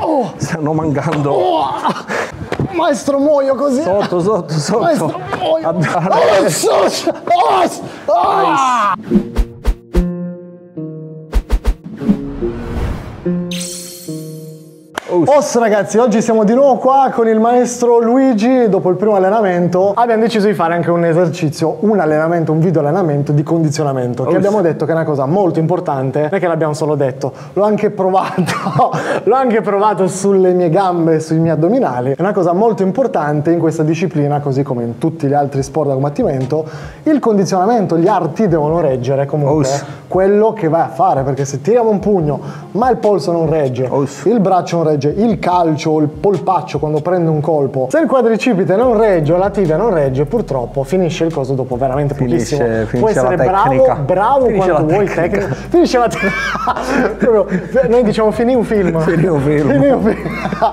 Oh. Stanno mancando. Oh. Maestro muoio così. Sotto, sotto, sotto. Maestro muoio. Ad- Oh, so- oh, ah. Os ragazzi, oggi siamo di nuovo qua con il maestro Luigi. Dopo il primo allenamento abbiamo deciso di fare anche un esercizio, un allenamento, un video allenamento di condizionamento. Che Os. abbiamo detto che è una cosa molto importante, perché l'abbiamo solo detto, l'ho anche provato, l'ho anche provato sulle mie gambe, sui miei addominali. È una cosa molto importante in questa disciplina, così come in tutti gli altri sport da combattimento. Il condizionamento, gli arti devono reggere comunque Os. quello che vai a fare, perché se tiriamo un pugno ma il polso non regge, Os. il braccio non regge, il calcio, il polpaccio quando prende un colpo, se il quadricipite non regge o la tibia non regge, purtroppo finisce il coso dopo veramente Finisce- pochissimo. finisce Puoi essere la bravo, tecnica. bravo Finisce quanto vuoi tecnica. tecnica. Finisce la tecnica. Noi diciamo finì un film. Finì un film. Finì un film.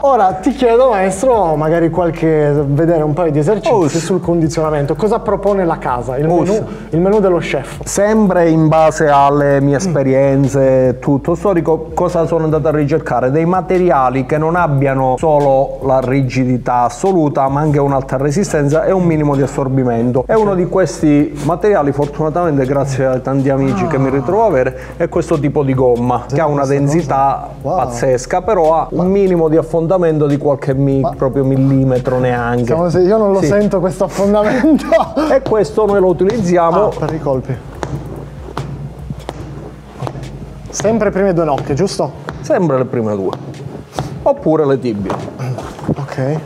Ora ti chiedo maestro, magari qualche vedere un paio di esercizi Os. sul condizionamento. Cosa propone la casa? Il Os. menù, il menù dello chef. Sempre in base alle mie esperienze, tutto storico, cosa sono andato a ricercare? Dei materiali che non abbiano solo la rigidità assoluta, ma anche un'alta resistenza e un minimo di assorbimento. E uno di questi materiali, fortunatamente, grazie a tanti amici che mi ritrovo a avere, è questo tipo di gomma, che ha una densità Wow. pazzesca, però ha un minimo di affondamento di qualche mi- proprio millimetro neanche. Se io non lo Sì. sento questo affondamento. E questo noi lo utilizziamo Ah, per i colpi. Sempre prime due nocche, giusto? sempre le prime due. Oppure le tibie. Ok.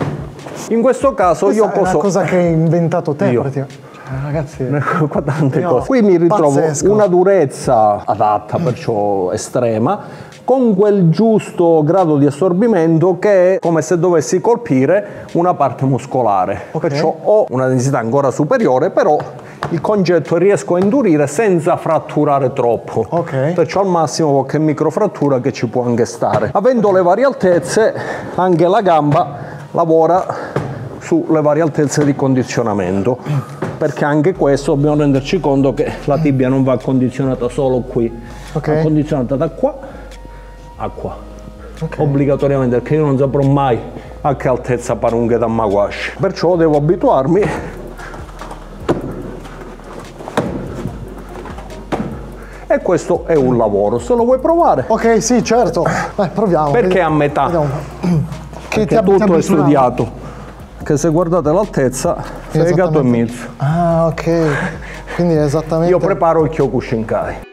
In questo caso Questa io è una posso... cosa che hai inventato te, praticamente. Cioè, ragazzi, Qua tante Io- cose. Qui mi ritrovo pazzesco. una durezza adatta, perciò estrema, con quel giusto grado di assorbimento che è come se dovessi colpire una parte muscolare. Perciò ho una densità ancora superiore, però il concetto riesco a indurire senza fratturare troppo. Ok. Perciò al massimo qualche microfrattura che ci può anche stare. Avendo le varie altezze, anche la gamba lavora sulle varie altezze di condizionamento. Perché anche questo dobbiamo renderci conto che la tibia non va condizionata solo qui, Ok. va condizionata da qua a qua. Obbligatoriamente, perché io non saprò mai a che altezza un da magwash. Perciò devo abituarmi e questo è un lavoro. Se lo vuoi provare, Ok, sì, certo. Dai, proviamo. perché a metà? Vediamo. Che Perché tutto è studiato. Che se guardate l'altezza, fegato e milz. Ah, ok. Quindi esattamente. Io preparo il Kyokushinkai.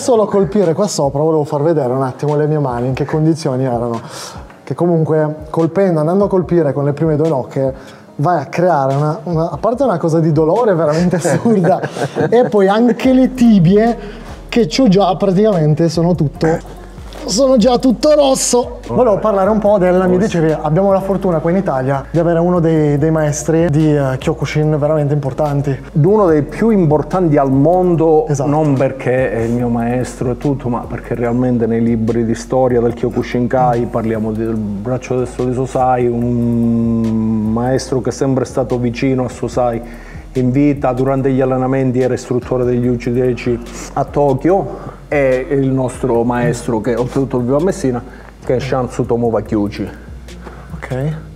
Solo colpire qua sopra, volevo far vedere un attimo le mie mani, in che condizioni erano. Che comunque colpendo, andando a colpire con le prime due nocche, vai a creare una, una- a parte una cosa di dolore veramente assurda, e poi anche le tibie che c'ho già praticamente sono tutto. Sono già tutto rosso. Volevo parlare un po' del. Mi dicevi, abbiamo la fortuna qua in Italia di avere uno dei, dei maestri di eh, Kyokushin veramente importanti. Uno dei più importanti al mondo, Esatto. non perché è il mio maestro e tutto, ma perché realmente nei libri di storia del Kyokushinkai parliamo del braccio destro di Sosai, un maestro che è sempre stato vicino a Sosai in vita, durante gli allenamenti era istruttore degli Uchi a Tokyo e il nostro maestro che oltretutto vive a Messina, che è Shan Tsutomu Kyuchi. Ok.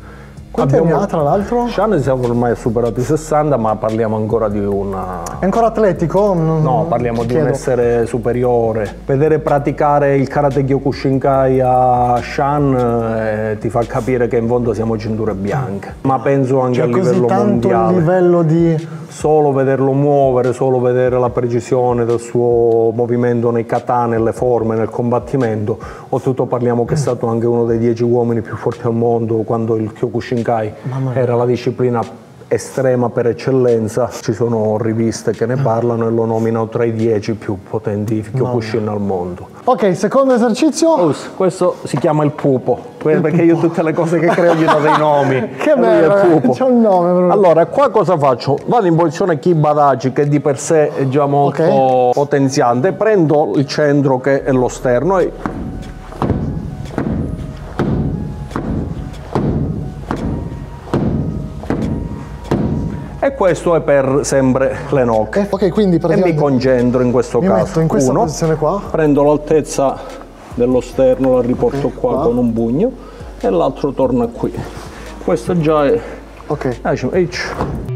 Quanti anni ha tra l'altro? Shan siamo ormai superati i 60, ma parliamo ancora di una È ancora atletico? Non- No, parliamo di un chiedo. essere superiore. Vedere praticare il karate Kyokushinkai a Shan eh, ti fa capire che in fondo siamo cinture bianche. Ma penso anche C'è a così livello tanto mondiale. livello di... Solo vederlo muovere, solo vedere la precisione del suo movimento nei kata, nelle forme, nel combattimento. Oltretutto parliamo che è stato anche uno dei dieci uomini più forti al mondo quando il Kyokushinkai era la disciplina estrema per eccellenza, ci sono riviste che ne parlano e lo nominano tra i dieci più potenti Kyokushin al mondo. Ok, secondo esercizio. Us, questo si chiama il pupo, perché io tutte le cose che creo gli do dei nomi. Che bello, eh, pupo. c'è un nome. proprio. Allora, qua cosa faccio? Vado in posizione Kibadachi, che di per sé è già molto Ok. potenziante, prendo il centro che è lo sterno e questo è per sempre le nocche. Ok, quindi E mi concentro in questo mi caso. metto in questa Uno, posizione qua. prendo l'altezza dello sterno, la riporto Ok, qua, qua. con un pugno e l'altro torna qui. Questo già è Ok. Ah,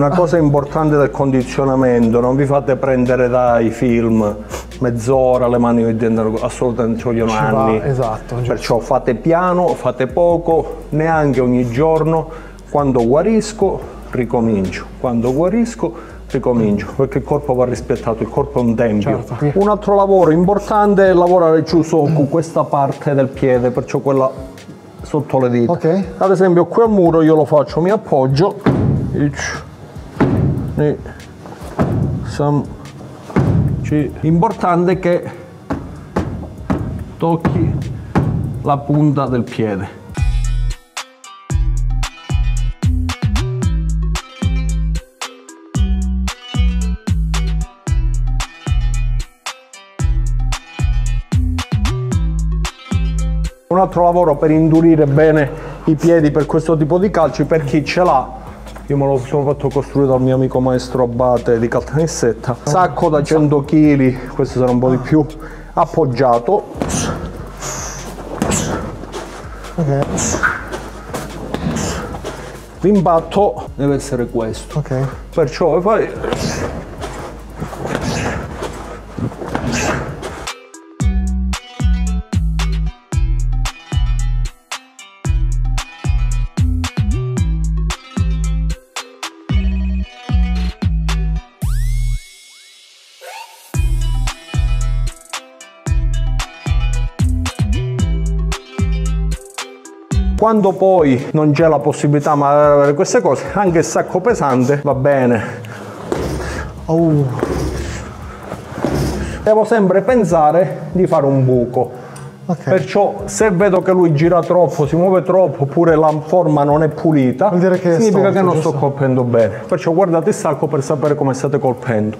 Una cosa importante del condizionamento, non vi fate prendere dai film, mezz'ora, le mani diventano assolutamente ci vogliono Ci va, anni. esatto, giusto. Perciò fate piano, fate poco, neanche ogni giorno. Quando guarisco, ricomincio. Quando guarisco, ricomincio. Perché il corpo va rispettato, il corpo è un tempio. Certo. Un altro lavoro importante è lavorare chiuso con questa parte del piede, perciò quella sotto le dita. Ok. Ad esempio qui al muro io lo faccio, mi appoggio. Ich, ni, sam, ci. Importante che tocchi la punta del piede. Un altro lavoro per indurire bene i piedi per questo tipo di calci, per chi ce l'ha, io me lo sono fatto costruire dal mio amico maestro Abate di Caltanissetta, sacco da 100 kg, questo sarà un po' di più, appoggiato, Ok. l'impatto deve essere questo. Ok. Perciò fai... Quando poi non c'è la possibilità magari di avere queste cose, anche il sacco pesante va bene. Oh, Devo sempre pensare di fare un buco. ok. Perciò se vedo che lui gira troppo, si muove troppo, oppure la forma non è pulita, Vuol dire che significa storto, che non giusto? sto colpendo bene. Perciò guardate il sacco per sapere come state colpendo.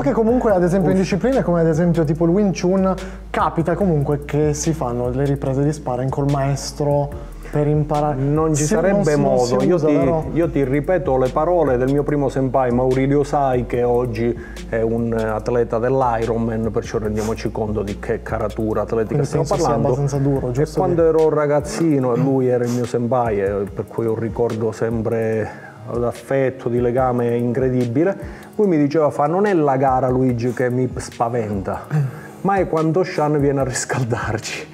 So che comunque ad esempio in discipline come ad esempio tipo il Wing Chun capita comunque che si fanno le riprese di sparring col maestro per imparare. Non ci Si- sarebbe non modo. Io usa, ti, vero? io ti ripeto le parole del mio primo senpai Maurilio Sai, che oggi è un atleta dell'Ironman, perciò rendiamoci conto di che caratura atletica Quindi stiamo penso sia parlando. abbastanza duro, E giusto? quando ero un ragazzino e lui era il mio senpai, e per cui ho ricordo sempre d'affetto, di legame incredibile, lui mi diceva fa non è la gara Luigi che mi spaventa, ma è quando Shan viene a riscaldarci.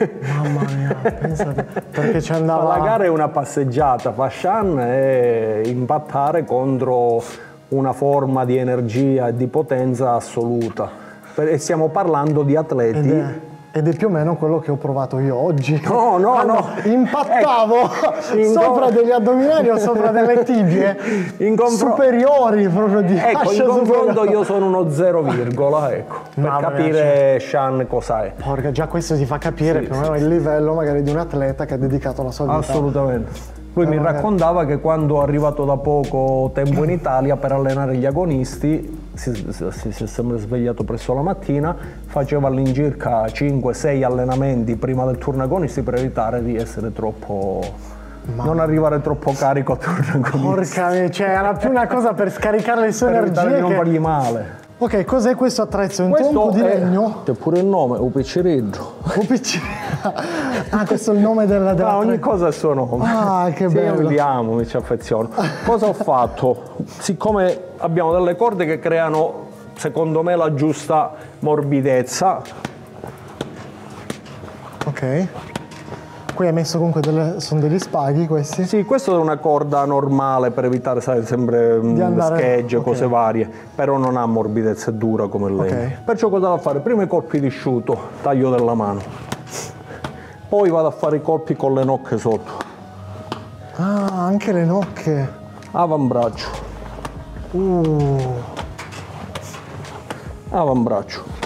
Mamma mia, pensate, perché ci andava... La gara è una passeggiata, Fashan è impattare contro una forma di energia e di potenza assoluta. E stiamo parlando di atleti. Ed è, più o meno quello che ho provato io oggi. No, no, Ah, no. Impattavo In sopra co- degli addominali o sopra delle tibie In confro- superiori proprio di Ecco, in confronto io sono uno zero virgola, ecco, per capire Shan cosa è. Porca, già questo ti fa capire più o meno il livello magari di un atleta che ha dedicato la sua vita. Assolutamente. Lui mi raccontava che quando è arrivato da poco tempo in Italia per allenare gli agonisti, si, si- si è sempre svegliato presso la mattina, faceva all'incirca 5-6 allenamenti prima del turno agonisti per evitare di essere troppo... non arrivare troppo carico al turno agonisti. Porca mia, cioè era più una cosa per scaricare le sue Per energie non che... fargli male. Ok, cos'è questo attrezzo? Un Questo tronco di legno? C'è pure il nome. Un PC. ah, questo è il nome della, della Ah, ogni cosa ha il suo nome. Ah, che Sì, bello. Io li amo, mi ci affeziono. Cosa ho fatto? Siccome abbiamo delle corde che creano, secondo me, la giusta morbidezza, Ok. Qui hai messo comunque delle, sono degli spaghi questi. Sì, questa è una corda normale per evitare sai, sempre mm, andare- schegge, ok. cose varie, però non ha morbidezza, è dura come lei. Ok. Perciò cosa vado a fare? Prima i colpi di sciuto, taglio della mano. Poi vado a fare i colpi con le nocche sotto. Ah, anche le nocche. Avambraccio, Uh, avambraccio.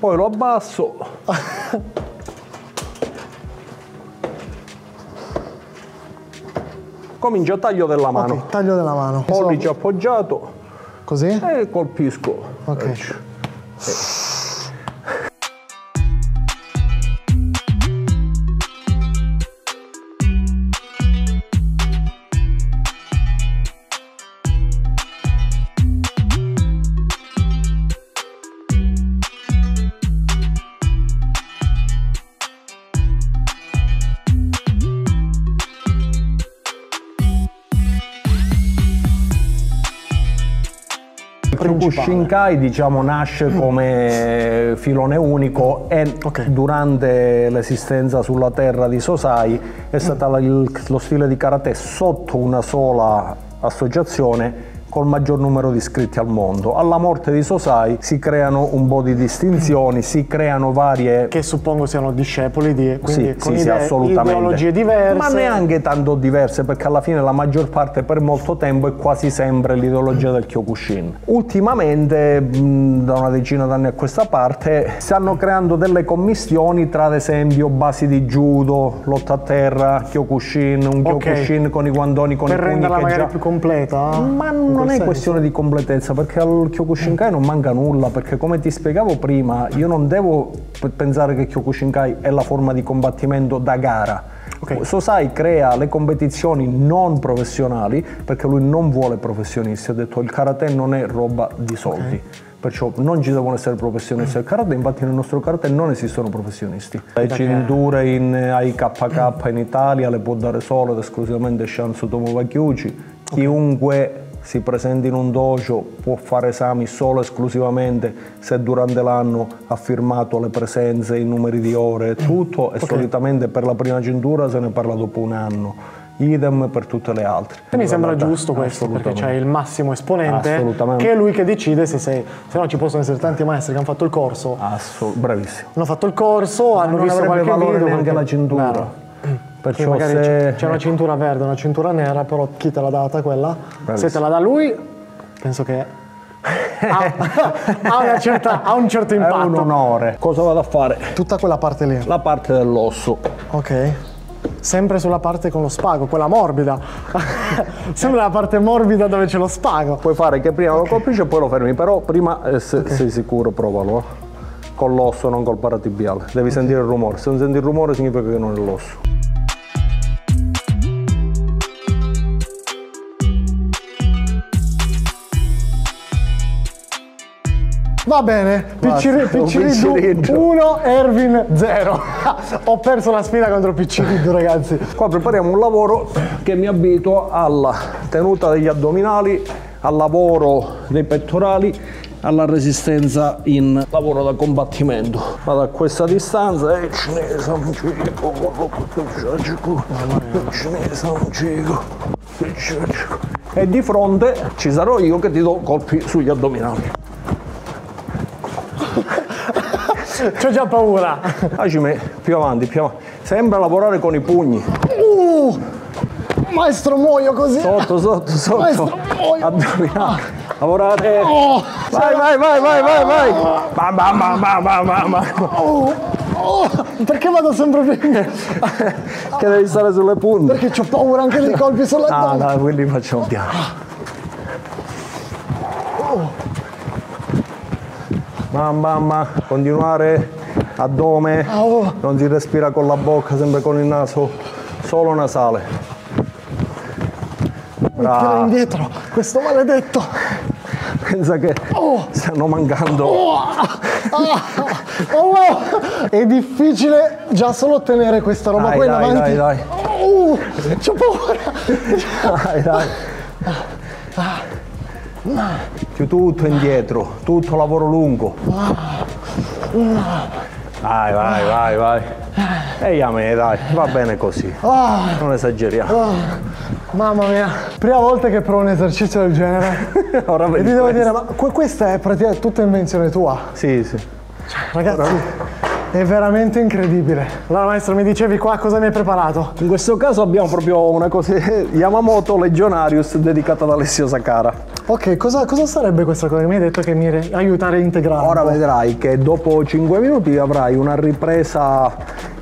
Poi lo abbasso. Comincio a taglio della mano. ok, taglio della mano. Pollice appoggiato Così? e colpisco. Ok. Ecco. Il Kyokushinkai diciamo nasce come filone unico e Ok. durante l'esistenza sulla terra di Sosai è stato la- il- lo stile di karate sotto una sola associazione col maggior numero di iscritti al mondo. Alla morte di Sosai si creano un po' di distinzioni, si creano varie Che suppongo siano discepoli di quindi sì, con sì, sì, idee- assolutamente. ideologie diverse. Ma neanche tanto diverse, perché alla fine la maggior parte per molto tempo è quasi sempre l'ideologia del Kyokushin. Ultimamente, da una decina d'anni a questa parte, stanno creando delle commistioni tra ad esempio basi di judo, lotta a terra, Kyokushin, un Ok. Kyokushin con i guandoni, con per i pugni renderla che magari già... più completa. Ma in non è senso. questione di completezza, perché al Kyokushinkai non manca nulla, perché come ti spiegavo prima, io non devo pensare che Kyokushinkai è la forma di combattimento da gara. Ok. Sosai crea le competizioni non professionali perché lui non vuole professionisti, ha detto il karate non è roba di soldi. Perciò non ci devono essere professionisti del karate, infatti nel nostro karate non esistono professionisti. Le cinture in AIKK in Italia le può dare solo ed esclusivamente Shansu Tomowa Kyuchi. Chiunque si presenti in un dojo può fare esami solo e esclusivamente se durante l'anno ha firmato le presenze, i numeri di ore e tutto e solitamente per la prima cintura se ne parla dopo un anno. Idem per tutte le altre. E mi sembra giusto questo perché c'è il massimo esponente che è lui che decide se sei. Se no ci possono essere tanti maestri che hanno fatto il corso. Assol- bravissimo. Hanno fatto il corso, hanno non visto qualche valore video. neanche qualche- la cintura. Vero. Perciò magari c'è, se... c'è una cintura verde, una cintura nera, però chi te l'ha data quella? Bravissimo. Se te la dà lui, penso che ha, ha una certa- ha un certo È un impatto. onore. Cosa vado a fare? Tutta quella parte lì. La parte dell'osso. Ok. Sempre sulla parte con lo spago, quella morbida. Sempre la parte morbida dove c'è lo spago. Puoi fare che prima lo colpisci e poi lo fermi, però prima eh, se sei sicuro provalo. eh. Con l'osso, non col paratibiale. Devi sentire il rumore. Se non senti il rumore significa che non è l'osso. Va bene, Picciriddu Picciriddu. 1, Ervin 0. Ho perso la sfida contro Picciriddu, ragazzi. Qua prepariamo un lavoro che mi abito alla tenuta degli addominali, al lavoro dei pettorali, alla resistenza in lavoro da combattimento. Vado a questa distanza e ne sono un cico, ce ne sono un cico, e di fronte ci sarò io che ti do colpi sugli addominali. C'ho già paura. Facimi più avanti, più avanti. Sembra lavorare con i pugni. Uh, maestro, muoio così. Sotto, sotto, sotto. Maestro, muoio. Addominali. Lavorate. Oh, Vai, vai, vai, vai, vai, vai. Bam, bam, bam, bam, bam, bam, bam. oh, oh, perché vado sempre più? Che devi stare sulle punte. Perché ho paura anche dei colpi sulla Ah, donna. dai, quelli facciamo piano. Bam, bam, bam. Continuare. Addome. Oh. Non si respira con la bocca, sempre con il naso. Solo nasale. tira indietro, questo maledetto. Pensa che stanno mancando. Oh, ah, oh, wow. È difficile già solo tenere questa roba Dai, qua in dai, avanti. dai, dai. Oh, c'ho paura. Dai, dai. Più tutto indietro, tutto lavoro lungo. Vai, vai, vai, vai. Ehi a me, dai, va bene così. Non esageriamo. mamma mia, prima volta che provo un esercizio del genere. Ora E ti devo questo. dire, ma que- questa è praticamente tutta invenzione tua. Sì, sì. Ragazzi, è veramente incredibile. Allora maestro, mi dicevi qua cosa mi hai preparato? In questo caso abbiamo proprio una cosa Yamamoto Legionarius dedicata ad Alessio Sakara. Ok, cosa, cosa sarebbe questa cosa mi hai detto che mi re- aiuta a reintegrare? Ora un vedrai che dopo 5 minuti avrai una ripresa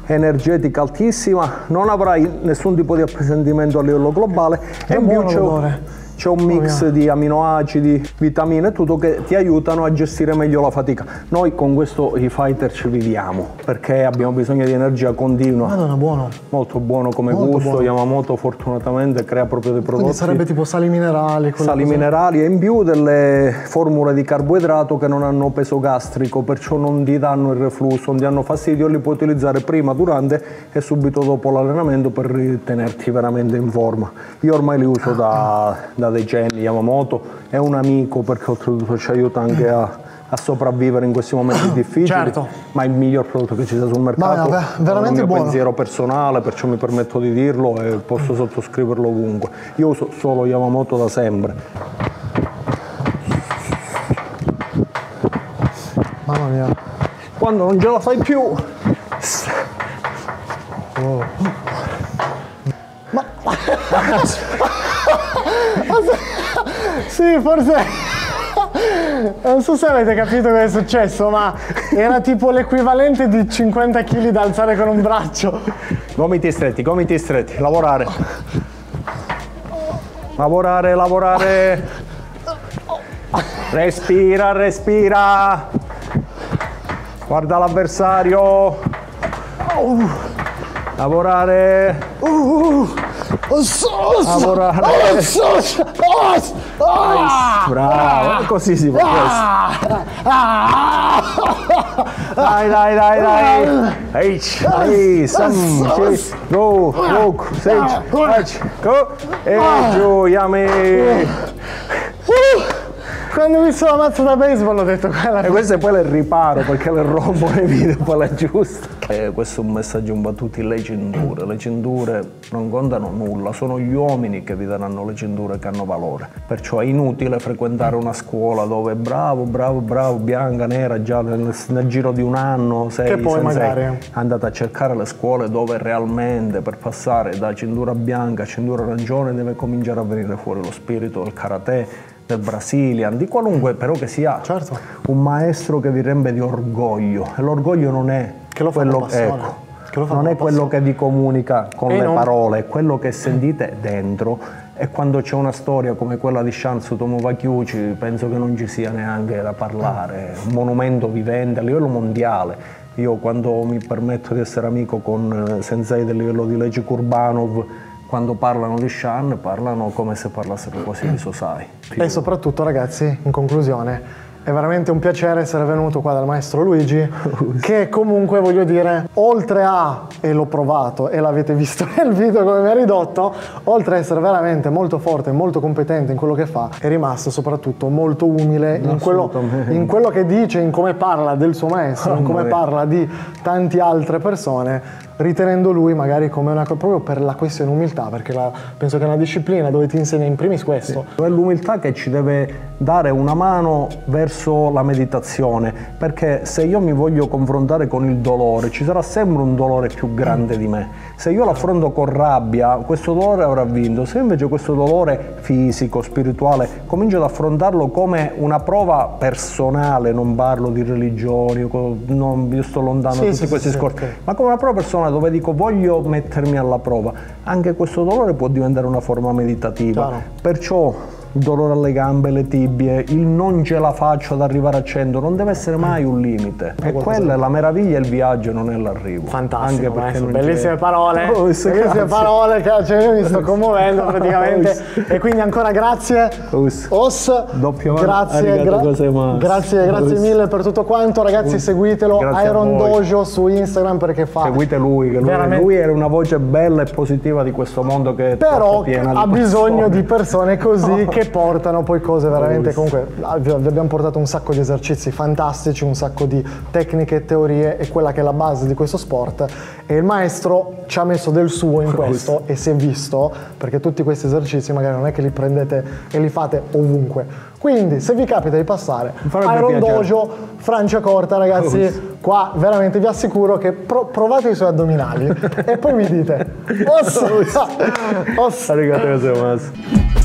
energetica altissima, non avrai nessun tipo di appesantimento a livello globale e in più buono c'è l'odore. un, c'è un mix di aminoacidi, vitamine e tutto che ti aiutano a gestire meglio la fatica. Noi con questo i fighter ci viviamo perché abbiamo bisogno di energia continua. Madonna, buono. Molto buono come Molto gusto, buono. Yamamoto fortunatamente crea proprio dei prodotti. Quindi sarebbe tipo sali minerali, Sali cose- minerali e in più delle formule di carboidrato che non hanno peso gastrico, perciò non ti danno il reflusso, non ti danno fastidio, li puoi utilizzare prima, durante e subito dopo l'allenamento per tenerti veramente in forma. Io ormai li uso da, da decenni, Yamamoto è un amico perché oltretutto ci aiuta anche a, a sopravvivere in questi momenti difficili, Certo. ma è il miglior prodotto che ci sia sul mercato. vabbè, veramente è un mio buono. pensiero personale, perciò mi permetto di dirlo e posso sottoscriverlo ovunque. Io uso solo Yamamoto da sempre. Mamma mia. Quando non ce la fai più, Sì, forse... Non so se avete capito cosa è successo, ma era tipo l'equivalente di 50 kg da alzare con un braccio. gomiti stretti, gomiti stretti, lavorare. Lavorare, lavorare. Respira, respira. Guarda l'avversario. Lavorare, lavorare. Ah, bravo, così si può. Dai, dai, dai, dai. Ehi, ehi, sam, sì. Go, go, sage, touch, go. E giù, yummy. Quando ho visto la mazza da baseball ho detto quella E questo è poi il riparo perché le rompo nei video poi la giusta. E questo è un messaggio un po' a tutti, le cinture. Le cinture non contano nulla, sono gli uomini che vi daranno le cinture che hanno valore. Perciò è inutile frequentare una scuola dove bravo, bravo, bravo, bianca, nera, già nel, nel giro di un anno, sei, Che poi magari- Andate a cercare le scuole dove realmente per passare da cintura bianca a cintura arancione deve cominciare a venire fuori lo spirito del karate, del Brazilian, di qualunque però che sia Certo. un maestro che vi rende di orgoglio. E l'orgoglio non è Che lo fa quello, ecco, Che lo fa non è quello che vi comunica con E le non- parole, è quello che sentite dentro. E quando c'è una storia come quella di Shansu Tomovachiuchi penso che non ci sia neanche da parlare, un monumento vivente a livello mondiale. Io quando mi permetto di essere amico con eh, sensei del livello di Leggi Kurbanov, quando parlano di Shan parlano come se parlassero quasi di Sosai. E soprattutto ragazzi, in conclusione, è veramente un piacere essere venuto qua dal maestro Luigi, che comunque voglio dire, oltre a, e l'ho provato e l'avete visto nel video come mi ha ridotto, oltre a essere veramente molto forte e molto competente in quello che fa, è rimasto soprattutto molto umile in quello, in quello che dice, in come parla del suo maestro, in come parla di tante altre persone, ritenendo lui magari come una proprio per la questione umiltà, perché la- penso che è una disciplina dove ti insegna in primis questo. È l'umiltà che ci deve dare una mano verso la meditazione, perché se io mi voglio confrontare con il dolore, ci sarà sempre un dolore più grande di me. Se io l'affronto con rabbia, questo dolore avrà vinto. Se invece questo dolore fisico, spirituale, comincio ad affrontarlo come una prova personale, non parlo di religioni, non, io sto lontano Sì, da tutti sì, questi sì, sì, discorsi, ok. ma come una prova personale dove dico voglio mettermi alla prova, anche questo dolore può diventare una forma meditativa. Chiaro. Perciò dolore alle gambe, le tibie, il non ce la faccio ad arrivare a 100, non deve essere mai un limite. E quella è la meraviglia, il viaggio non è l'arrivo. Fantastico, non bellissime parole, Oh, bellissime grazie. parole, che- cioè io mi sto commuovendo praticamente e quindi ancora grazie Os. Os, Doppio grazie, gozaimasu. grazie, grazie Os. mille per tutto quanto, ragazzi seguitelo, Grazie a Iron. Dojo su Instagram perché fa Seguite lui, che lui, Veramente- lui era una voce bella e positiva di questo mondo che però ha bisogno persone. di persone così che portano poi cose veramente comunque ah, vi abbiamo portato un sacco di esercizi fantastici un sacco di tecniche e teorie e quella che è la base di questo sport. E il maestro ci ha messo del suo in questo e si è visto perché tutti questi esercizi magari non è che li prendete e li fate ovunque. Quindi se vi capita di passare Iron. Dojo Francia Corta ragazzi qua veramente vi assicuro che pro- provate i suoi addominali e poi mi dite. Ossa, ossa. Gozaimasu.